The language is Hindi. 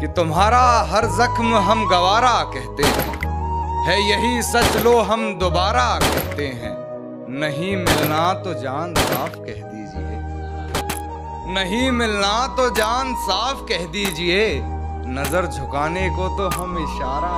कि तुम्हारा हर जख्म हम गवारा कहते हैं। है यही सच लो हम दोबारा कहते हैं। नहीं मिलना तो जान साफ़ कह दीजिए। नहीं मिलना तो जान साफ़ कह दीजिए। नज़र झुकाने को तो हम इशारा